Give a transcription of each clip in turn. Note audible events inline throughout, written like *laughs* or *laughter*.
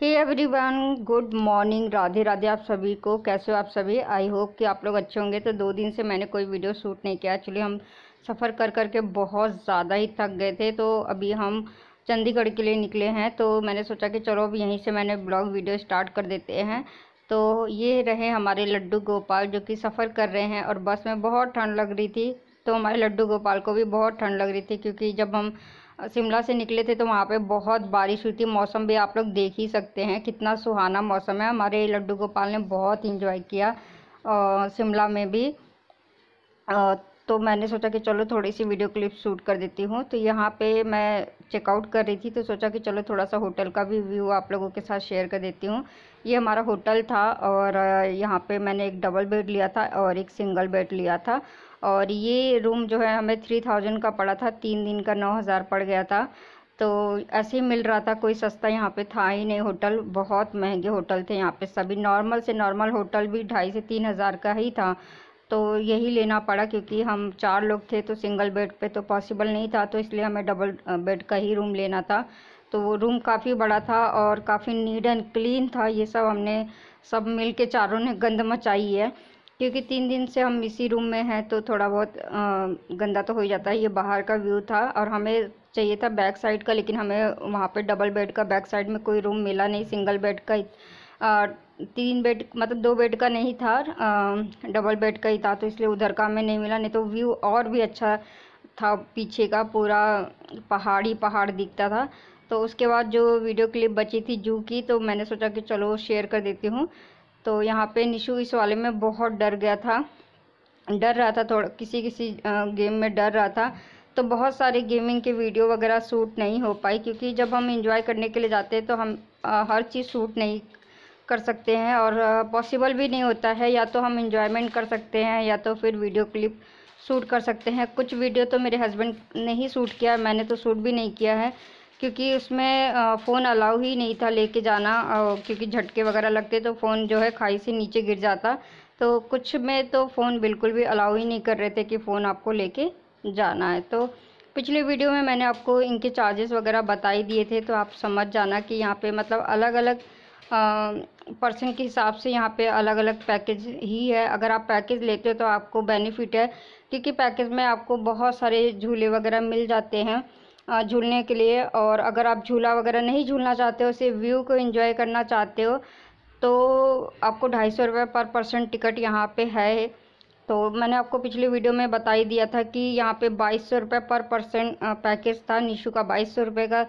Hey everyone good morning Radhe Radhe आप सभी को। कैसे हो आप सभी? आई होप कि आप लोग अच्छे होंगे। तो दो दिन से मैंने कोई वीडियो शूट नहीं किया। एक्चुअली हम सफ़र कर कर के बहुत ज़्यादा ही थक गए थे। तो अभी हम चंडीगढ़ के लिए निकले हैं। तो मैंने सोचा कि चलो अब यहीं से मैंने ब्लॉग वीडियो स्टार्ट कर देते हैं। तो ये रहे हमारे लड्डू गोपाल जो कि सफ़र कर रहे हैं और बस में बहुत ठंड लग रही थी। तो हमारे लड्डू गोपाल को भी बहुत ठंड लग रही थी क्योंकि जब हम शिमला से निकले थे तो वहाँ पे बहुत बारिश हुई थी। मौसम भी आप लोग देख ही सकते हैं। कितना सुहाना मौसम है। हमारे लड्डू गोपाल ने बहुत इंजॉय किया शिमला में भी। तो मैंने सोचा कि चलो थोड़ी सी वीडियो क्लिप शूट कर देती हूँ। तो यहाँ पे मैं चेकआउट कर रही थी तो सोचा कि चलो थोड़ा सा होटल का भी व्यू आप लोगों के साथ शेयर कर देती हूँ। ये हमारा होटल था और यहाँ पे मैंने एक डबल बेड लिया था और एक सिंगल बेड लिया था। और ये रूम जो है हमें थ्री थाउज़ेंड का पड़ा था, तीन दिन का नौ हज़ार पड़ गया था। तो ऐसे ही मिल रहा था, कोई सस्ता यहाँ पे था ही नहीं होटल, बहुत महँगे होटल थे यहाँ पे। सभी नॉर्मल से नॉर्मल होटल भी ढाई से तीन हज़ार का ही था। तो यही लेना पड़ा क्योंकि हम चार लोग थे तो सिंगल बेड पे तो पॉसिबल नहीं था तो इसलिए हमें डबल बेड का ही रूम लेना था। तो वो रूम काफ़ी बड़ा था और काफ़ी नीट एंड क्लीन था, ये सब हमने, सब मिल के चारों ने गंद मचाई है। क्योंकि तीन दिन से हम इसी रूम में हैं तो थोड़ा बहुत गंदा तो हो ही जाता है, ये बाहर का व्यू था और हमें चाहिए था बैक साइड का, लेकिन हमें वहाँ पे डबल बेड का बैक साइड में कोई रूम मिला नहीं, सिंगल बेड का तीन बेड मतलब दो बेड का नहीं था डबल बेड का ही था तो इसलिए उधर का हमें नहीं मिला नहीं तो व्यू और भी अच्छा था पीछे का पूरा पहाड़ी पहाड़ दिखता था। तो उसके बाद जो वीडियो क्लिप बची थी जू की तो मैंने सोचा कि चलो शेयर कर देती हूँ। तो यहाँ पे निशु इस वाले में बहुत डर गया था डर रहा था थोड़ा किसी किसी गेम में डर रहा था। तो बहुत सारे गेमिंग के वीडियो वगैरह सूट नहीं हो पाई क्योंकि जब हम इंजॉय करने के लिए जाते हैं तो हम आ, हर चीज़ सूट नहीं कर सकते हैं और पॉसिबल भी नहीं होता है। या तो हम इंजॉयमेंट कर सकते हैं, या तो फिर वीडियो क्लिप शूट कर सकते हैं। कुछ वीडियो तो मेरे हस्बैंड ने ही शूट किया, मैंने तो शूट भी नहीं किया है। क्योंकि उसमें फ़ोन अलाउ ही नहीं था लेके जाना क्योंकि झटके वगैरह लगते तो फ़ोन जो है खाई से नीचे गिर जाता। तो कुछ में तो फ़ोन बिल्कुल भी अलाउ ही नहीं कर रहे थे कि फ़ोन आपको लेके जाना है। तो पिछले वीडियो में मैंने आपको इनके चार्जेस वगैरह बता ही दिए थे तो आप समझ जाना कि यहाँ पे मतलब अलग अलग पर्सन के हिसाब से यहाँ पे अलग अलग पैकेज ही है। अगर आप पैकेज लेते हो तो आपको बेनिफिट है, क्योंकि पैकेज में आपको बहुत सारे झूले वगैरह मिल जाते हैं झूलने के लिए। और अगर आप झूला वगैरह नहीं झूलना चाहते हो, सिर्फ़ व्यू को एंजॉय करना चाहते हो तो आपको ढाई सौ रुपये पर पर्सन टिकट यहाँ पे है। तो मैंने आपको पिछली वीडियो में बता ही दिया था कि यहाँ पे बाईस सौ रुपये पर पर्सन पैकेज था। निशु का बाईस सौ रुपये का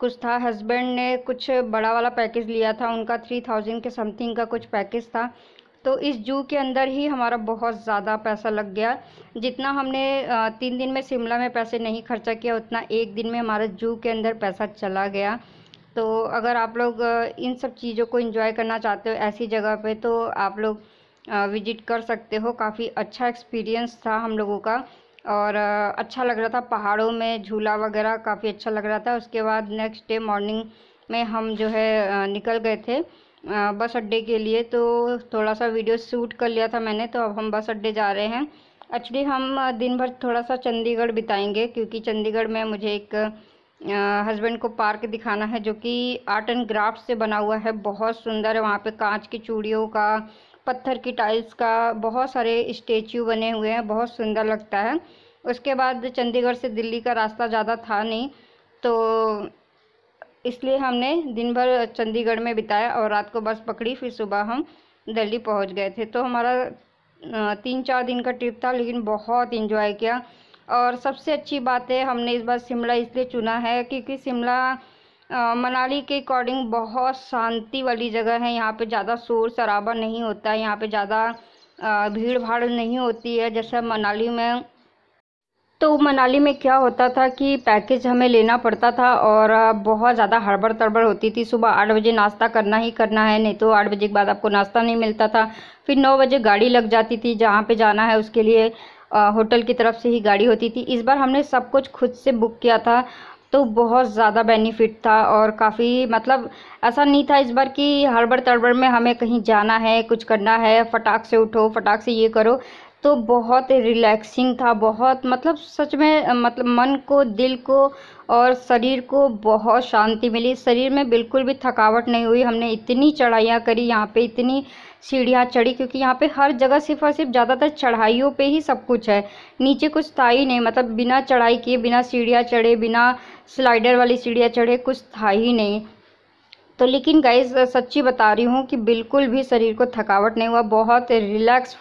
कुछ था। हस्बैंड ने कुछ बड़ा वाला पैकेज लिया था। उनका थ्री थाउज़ेंड के समथिंग का कुछ पैकेज था। तो इस जू के अंदर ही हमारा बहुत ज़्यादा पैसा लग गया। जितना हमने तीन दिन में शिमला में पैसे नहीं खर्चा किया, उतना एक दिन में हमारा जू के अंदर पैसा चला गया। तो अगर आप लोग इन सब चीज़ों को इन्जॉय करना चाहते हो ऐसी जगह पे तो आप लोग विज़िट कर सकते हो। काफ़ी अच्छा एक्सपीरियंस था हम लोगों का। और अच्छा लग रहा था पहाड़ों में झूला वगैरह काफ़ी अच्छा लग रहा था। उसके बाद नेक्स्ट डे मॉर्निंग में हम जो है निकल गए थे बस अड्डे के लिए। तो थोड़ा सा वीडियो शूट कर लिया था मैंने तो अब हम बस अड्डे जा रहे हैं। एक्चुअली हम दिन भर थोड़ा सा चंडीगढ़ बिताएँगे, क्योंकि चंडीगढ़ में मुझे एक हस्बैंड को पार्क दिखाना है, जो कि आर्ट एंड क्राफ्ट से बना हुआ है। बहुत सुंदर है, वहाँ पे कांच की चूड़ियों का पत्थर की टाइल्स का बहुत सारे स्टेच्यू बने हुए हैं, बहुत सुंदर लगता है। उसके बाद चंडीगढ़ से दिल्ली का रास्ता ज़्यादा था नहीं तो इसलिए हमने दिन भर चंडीगढ़ में बिताया और रात को बस पकड़ी, फिर सुबह हम दिल्ली पहुँच गए थे। तो हमारा तीन चार दिन का ट्रिप था, लेकिन बहुत इन्जॉय किया। और सबसे अच्छी बात है, हमने इस बार शिमला इसलिए चुना है, क्योंकि शिमला मनाली के अकॉर्डिंग बहुत शांति वाली जगह है। यहाँ पे ज़्यादा शोर शराबा नहीं होता है यहाँ पे ज़्यादा भीड़ भाड़ नहीं होती है। जैसे मनाली में तो मनाली में क्या होता था कि पैकेज हमें लेना पड़ता था और बहुत ज़्यादा हड़बड़ तड़बड़ होती थी। सुबह आठ बजे नाश्ता करना ही करना है, नहीं तो आठ बजे के बाद आपको नाश्ता नहीं मिलता था। फिर नौ बजे गाड़ी लग जाती थी, जहाँ पे जाना है उसके लिए होटल की तरफ़ से ही गाड़ी होती थी। इस बार हमने सब कुछ खुद से बुक किया था। तो बहुत ज़्यादा बेनिफिट था और काफ़ी मतलब ऐसा नहीं था इस बार कि हड़बड़ तड़बड़ में हमें कहीं जाना है, कुछ करना है, फटाक से उठो, फटाक से ये करो। तो बहुत रिलैक्सिंग था, बहुत मतलब सच में मतलब मन को, दिल को और शरीर को बहुत शांति मिली। शरीर में बिल्कुल भी थकावट नहीं हुई। हमने इतनी चढ़ाइयाँ करी यहाँ पे, इतनी सीढ़ियाँ चढ़ी, क्योंकि यहाँ पे हर जगह सिर्फ़ और सिर्फ़ ज़्यादातर चढ़ाइयों पे ही सब कुछ है। नीचे कुछ था ही नहीं मतलब बिना चढ़ाई किए, बिना सीढ़ियाँ चढ़े, बिना स्लाइडर वाली सीढ़ियाँ चढ़े कुछ था ही नहीं। तो लेकिन गाइज़ सच्ची बता रही हूँ कि बिल्कुल भी शरीर को थकावट नहीं हुआ। बहुत रिलैक्स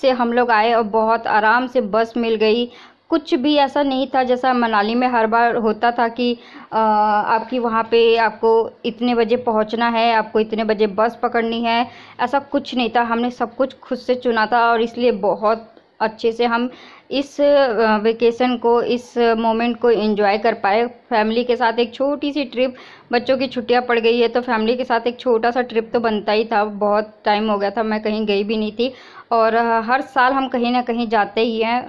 से हम लोग आए और बहुत आराम से बस मिल गई। कुछ भी ऐसा नहीं था जैसा मनाली में हर बार होता था कि आ, आपकी वहाँ पे आपको इतने बजे पहुँचना है आपको इतने बजे बस पकड़नी है ऐसा कुछ नहीं था। हमने सब कुछ खुद से चुना था और इसलिए बहुत अच्छे से हम इस वेकेशन को इस मोमेंट को एंजॉय कर पाए। फैमिली के साथ एक छोटी सी ट्रिप बच्चों की छुट्टियाँ पड़ गई है तो फैमिली के साथ एक छोटा सा ट्रिप तो बनता ही था। बहुत टाइम हो गया था मैं कहीं गई भी नहीं थी। और हर साल हम कहीं ना कहीं जाते ही हैं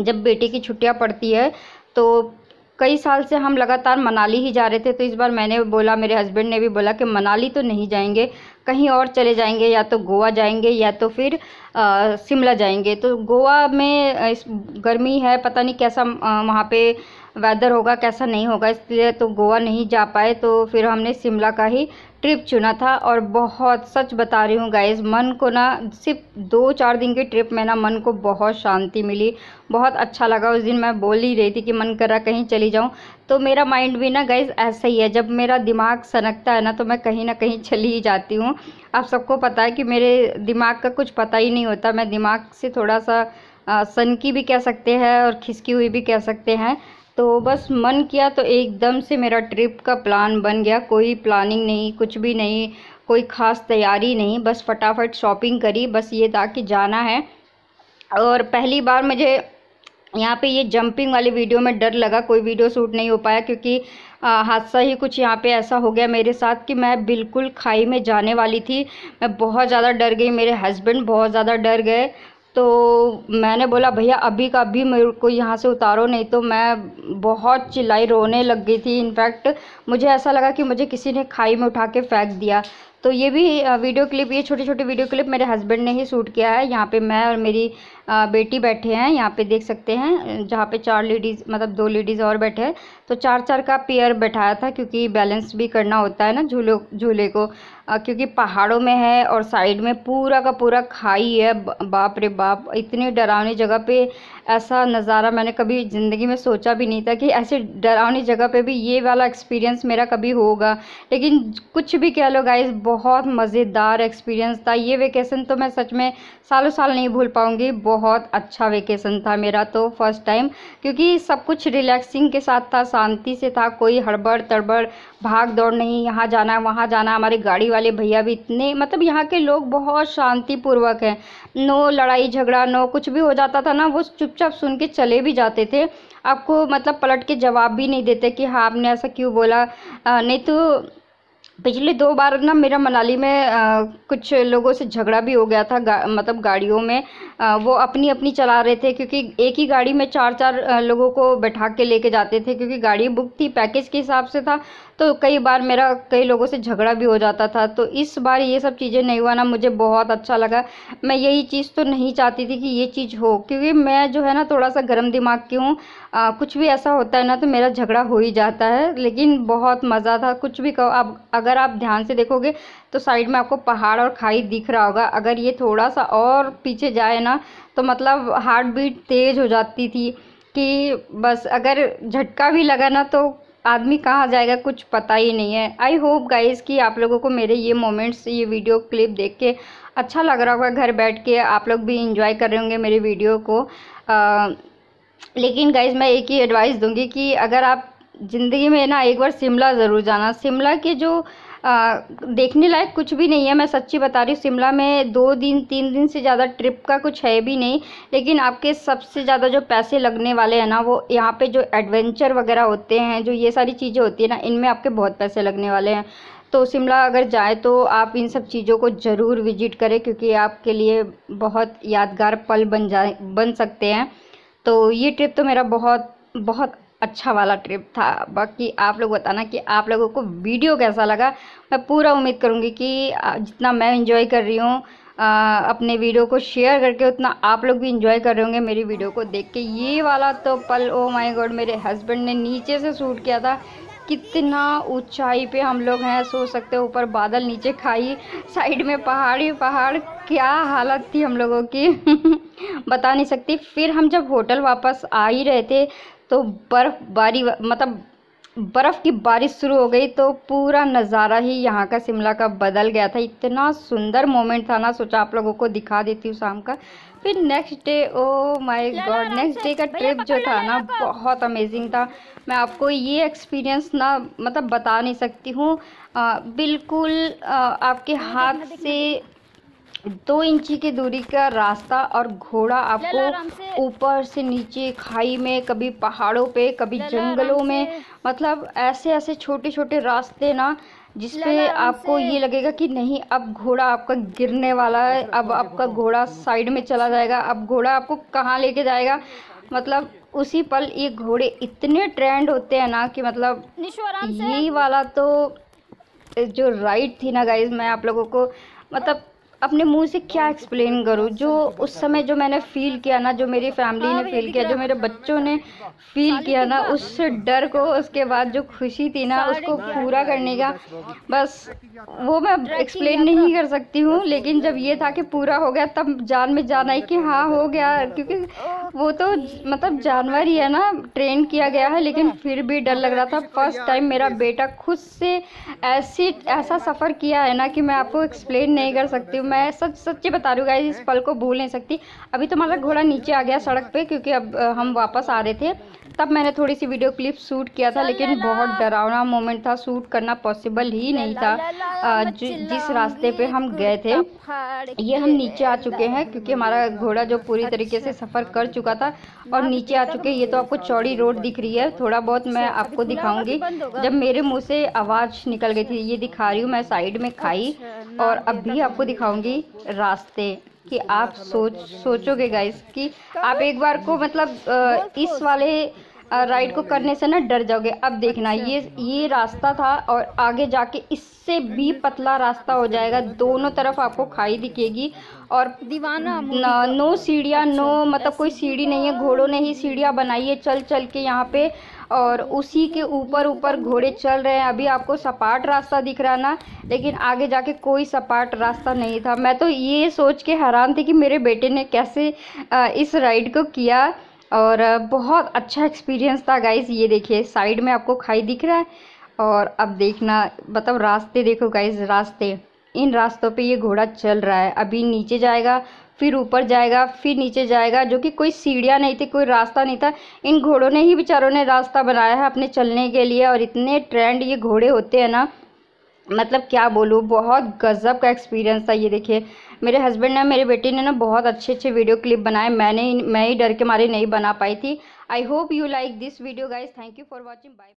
जब बेटे की छुट्टियाँ पड़ती है तो कई साल से हम लगातार मनाली ही जा रहे थे तो इस बार मैंने बोला, मेरे हस्बैंड ने भी बोला कि मनाली तो नहीं जाएँगे, कहीं और चले जाएँगे, या तो गोवा जाएँगे, या तो फिर शिमला जाएँगे। तो गोवा में गर्मी है, पता नहीं कैसा वहाँ पे वेदर होगा, कैसा नहीं होगा, इसलिए तो गोवा नहीं जा पाए तो फिर हमने शिमला का ही ट्रिप चुना था। और बहुत, सच बता रही हूँ गाइज़ मन को ना, सिर्फ़ दो चार दिन की ट्रिप में ना मन को बहुत शांति मिली। बहुत अच्छा लगा, उस दिन मैं बोल ही रही थी कि मन कर रहा कहीं चली जाऊँ। तो मेरा माइंड भी ना गाइज़ ऐसा ही है, जब मेरा दिमाग सनकता है ना तो मैं कहीं ना कहीं चली ही जाती हूँ। आप सबको पता है कि मेरे दिमाग का कुछ पता ही नहीं होता, मैं दिमाग से थोड़ा सा सनकी भी कह सकते हैं और खिसकी हुई भी कह सकते हैं। तो बस मन किया तो एकदम से मेरा ट्रिप का प्लान बन गया। कोई प्लानिंग नहीं, कुछ भी नहीं, कोई ख़ास तैयारी नहीं, बस फटाफट शॉपिंग करी, बस ये था कि जाना है। और पहली बार मुझे यहाँ पे ये जंपिंग वाली वीडियो में डर लगा, कोई वीडियो शूट नहीं हो पाया क्योंकि हादसा ही कुछ यहाँ पे ऐसा हो गया मेरे साथ कि मैं बिल्कुल खाई में जाने वाली थी। मैं बहुत ज़्यादा डर गई, मेरे हस्बैंड बहुत ज़्यादा डर गए। तो मैंने बोला, भैया, अभी का अभी मेरे को यहाँ से उतारो, नहीं तो मैं बहुत चिल्लाई, रोने लग गई थी। इनफैक्ट मुझे ऐसा लगा कि मुझे किसी ने खाई में उठा के फेंक दिया। तो ये भी वीडियो क्लिप ये छोटी छोटी वीडियो क्लिप मेरे हस्बैंड ने ही शूट किया है। यहाँ पे मैं और मेरी बेटी बैठे हैं, यहाँ पे देख सकते हैं, जहाँ पे चार लेडीज़ मतलब दो लेडीज़ और बैठे हैं। तो चार चार का पेयर बैठाया था, क्योंकि बैलेंस भी करना होता है ना झूले झूले को। क्योंकि पहाड़ों में है और साइड में पूरा का पूरा खाई है बाप रे बाप, इतनी डरावनी जगह पे ऐसा नज़ारा मैंने कभी ज़िंदगी में सोचा भी नहीं था कि ऐसे डरावनी जगह पे भी ये वाला एक्सपीरियंस मेरा कभी होगा। लेकिन कुछ भी कह लो गाइस, बहुत मज़ेदार एक्सपीरियंस था। ये वेकेशन तो मैं सच में सालों साल नहीं भूल पाऊँगी बहुत अच्छा वेकेशन था मेरा तो फ़र्स्ट टाइम क्योंकि सब कुछ रिलैक्सिंग के साथ था, शांति से था, कोई हड़बड़ तड़बड़, भाग दौड़ नहीं, यहाँ जाना, वहाँ जाना, हमारे गाड़ी वाले भैया भी इतने मतलब यहाँ के लोग बहुत शांतिपूर्वक हैं। नो लड़ाई झगड़ा, नो कुछ भी हो जाता था ना, वो चुपचाप सुन के चले भी जाते थे। आपको मतलब पलट के जवाब भी नहीं देते कि हाँ आपने ऐसा क्यों बोला? नहीं तो पिछले दो बार ना मेरा मनाली में आ, कुछ लोगों से झगड़ा भी हो गया था गा, मतलब गाड़ियों में। आ, वो अपनी अपनी चला रहे थे क्योंकि एक ही गाड़ी में चार चार लोगों को बैठा के लेके जाते थे क्योंकि गाड़ी बुक थी पैकेज के हिसाब से था। तो कई बार मेरा कई लोगों से झगड़ा भी हो जाता था। तो इस बार ये सब चीज़ें नहीं हुआ ना मुझे बहुत अच्छा लगा। मैं यही चीज़ तो नहीं चाहती थी कि ये चीज़ हो क्योंकि मैं जो है ना थोड़ा सा गर्म दिमाग की हूँ। कुछ भी ऐसा होता है ना तो मेरा झगड़ा हो ही जाता है। लेकिन बहुत मज़ा था कुछ भी कहो। आप अगर आप ध्यान से देखोगे तो साइड में आपको पहाड़ और खाई दिख रहा होगा। अगर ये थोड़ा सा और पीछे जाए ना तो मतलब हार्ट बीट तेज़ हो जाती थी कि बस अगर झटका भी लगा ना तो आदमी कहाँ जाएगा कुछ पता ही नहीं है। आई होप गाइज़ कि आप लोगों को मेरे ये मोमेंट्स ये वीडियो क्लिप देख के अच्छा लग रहा होगा घर बैठ के। आप लोग भी इंजॉय कर रहे होंगे मेरे वीडियो को। आ, लेकिन गाइज़ मैं एक ही एडवाइस दूँगी कि अगर आप ज़िंदगी में ना एक बार शिमला ज़रूर जाना। शिमला के जो आ, देखने लायक कुछ भी नहीं है मैं सच्ची बता रही हूँ शिमला में दो दिन तीन दिन से ज़्यादा ट्रिप का कुछ है भी नहीं लेकिन आपके सबसे ज़्यादा जो पैसे लगने वाले हैं ना वो यहाँ पे जो एडवेंचर वगैरह होते हैं जो ये सारी चीज़ें होती है ना इनमें आपके बहुत पैसे लगने वाले हैं। तो शिमला अगर जाए तो आप इन सब चीज़ों को ज़रूर विज़िट करें क्योंकि आपके लिए बहुत यादगार पल बन जाए बन सकते हैं। तो ये ट्रिप तो मेरा बहुत बहुत अच्छा वाला ट्रिप था। बाकी आप लोग बताना कि आप लोगों को वीडियो कैसा लगा। मैं पूरा उम्मीद करूँगी कि जितना मैं इंजॉय कर रही हूँ अपने वीडियो को शेयर करके उतना आप लोग भी इंजॉय कर रहे होंगे मेरी वीडियो को देख के। ये वाला तो पल ओ माय गॉड मेरे हस्बैंड ने नीचे से सूट किया था। कितना ऊंचाई पे हम लोग हैं, सो सकते ऊपर बादल नीचे खाई, साइड में पहाड़ी, पहाड़, क्या हालत थी हम लोगों की? *laughs* बता नहीं सकती। फिर हम जब होटल वापस आ ही रहे थे तो बर्फ़बारी मतलब बर्फ़ की बारिश शुरू हो गई तो पूरा नज़ारा ही यहाँ का शिमला का बदल गया था। इतना सुंदर मोमेंट था ना सोचा आप लोगों को दिखा देती हूँ शाम का। फिर next day oh my god next day का ट्रिप जो था ना बहुत अमेजिंग था। मैं आपको ये एक्सपीरियंस ना मतलब बता नहीं सकती हूँ। बिल्कुल आ, आपके हाथ से दो इंची की दूरी का रास्ता और घोड़ा आपको ऊपर से नीचे खाई में कभी पहाड़ों पे कभी जंगलों में। मतलब ऐसे ऐसे छोटे छोटे रास्ते ना जिसपे आपको ये लगेगा कि नहीं अब घोड़ा आपका गिरने वाला है अब आपका घोड़ा साइड में चला जाएगा अब घोड़ा आपको कहाँ लेके जाएगा? मतलब उसी पल ये घोड़े इतने ट्रेंड होते हैं ना कि मतलब यही वाला तो जो राइड थी ना गाइज़ मैं आप लोगों को मतलब अपने मुँह से क्या एक्सप्लेन करूँ? जो उस समय जो मैंने फील किया ना जो मेरी फैमिली ने फील किया जो मेरे बच्चों ने फील किया ना उस डर को उसके बाद जो खुशी थी ना उसको पूरा करने का बस वो मैं एक्सप्लेन नहीं कर सकती हूँ लेकिन जब ये था कि पूरा हो गया तब जान में जान आई कि हाँ हो गया क्योंकि वो तो मतलब जानवर ही है ना ट्रेन किया गया है लेकिन फिर भी डर लग रहा था। फ़र्स्ट टाइम मेरा बेटा खुद से ऐसी ऐसा सफ़र किया है ना कि मैं आपको एक्सप्लेन नहीं कर सकती मैं सच सच्ची बता रही हूँ गाइस इस पल को भूल नहीं सकती। अभी तो हमारा घोड़ा नीचे आ गया सड़क पे क्योंकि अब हम वापस आ रहे थे। तब मैंने थोड़ी सी वीडियो क्लिप शूट किया था लेकिन बहुत डरावना मोमेंट था शूट करना पॉसिबल ही नहीं था। जिस रास्ते पे हम गए थे ये हम नीचे आ चुके हैं क्योंकि हमारा घोड़ा जो पूरी तरीके से सफ़र कर चुका था और नीचे आ चुके ये तो आपको चौड़ी रोड दिख रही है थोड़ा बहुत मैं आपको दिखाऊँगी। जब मेरे मुँह से आवाज़ निकल गई थी ये दिखा रही हूँ मैं साइड में खाई अच्छा, और अब भी आपको दिखाऊँगी। रास्ते कि आप सोच सोचोगे गाइस कि आप एक बार को मतलब इस वाले राइड को करने से ना डर जाओगे अब देखना अच्छा। ये ये रास्ता था और आगे जाके इससे भी पतला रास्ता हो जाएगा दोनों तरफ़ आपको खाई दिखेगी और दीवाना नो सीढ़ियाँ नो अच्छा। मतलब कोई सीढ़ी नहीं है घोड़ों ने ही सीढ़ियाँ बनाई है चल चल के यहाँ पे और उसी के ऊपर ऊपर घोड़े चल रहे हैं। अभी आपको सपाट रास्ता दिख रहा ना, लेकिन आगे जाके कोई सपाट रास्ता नहीं था। मैं तो ये सोच के हैरान थी कि मेरे बेटे ने कैसे इस राइड को किया। और बहुत अच्छा एक्सपीरियंस था गाइस ये देखिए साइड में आपको खाई दिख रहा है। और अब देखना मतलब रास्ते देखो गाइस रास्ते। इन रास्तों पे ये घोड़ा चल रहा है। अभी नीचे जाएगा फिर ऊपर जाएगा, फिर नीचे जाएगा, जो कि कोई सीढ़ियाँ नहीं थी, कोई रास्ता नहीं था। इन घोड़ों ने ही बेचारों ने रास्ता बनाया है अपने चलने के लिए और इतने ट्रेंड ये घोड़े होते हैं ना मतलब क्या बोलूँ, बहुत गज़ब का एक्सपीरियंस था ये देखिए। मेरे हस्बैंड ने, मेरे बेटे ने ना बहुत अच्छे अच्छे वीडियो क्लिप बनाए, मैंने मैं ही डर के मारे नहीं बना पाई थी। I hope you like this video guys thank you for watching bye